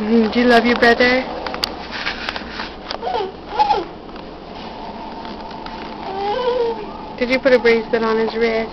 Mm, Do you love your brother? Did you put a bracelet on his wrist?